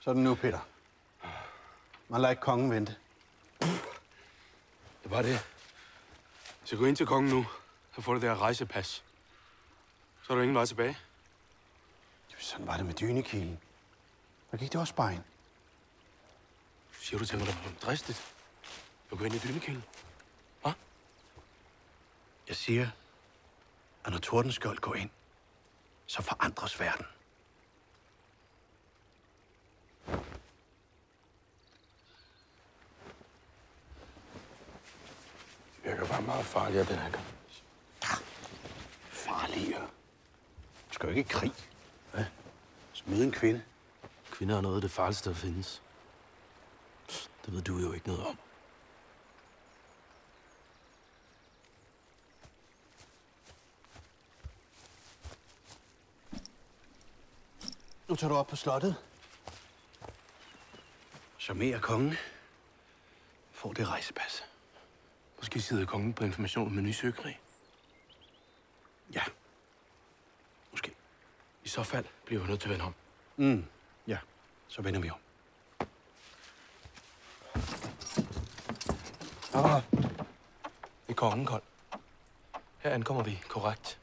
Så er det nu, Peter. Man lader ikke kongen vente. Det var det. Så gå ind til kongen nu og få det der rejsepas. Så er der ingen vej tilbage. Sådan var det med dynekilen. Der gik det også bare ind. Siger du til mig, der var dristigt? Du går ind i dynekilden. Hvad? Jeg siger, at når Tordenskjold går ind, så forandres verden. Virker bare meget farligere den her gang. Farligere. Du skal jo ikke i krig. Hvad? Smide en kvinde. Kvinder er noget af det farligste, der findes. Det ved du jo ikke noget om. Nu tager du op på slottet. Charmerer kongen. Får det rejsepas. Måske sidder kongen på information om en ny søkrig. Ja. Måske. I så fald bliver vi nødt til at vende om. Mm. Ja, så vender vi om. Ah. Det er kongen, Kold. Her ankommer vi korrekt.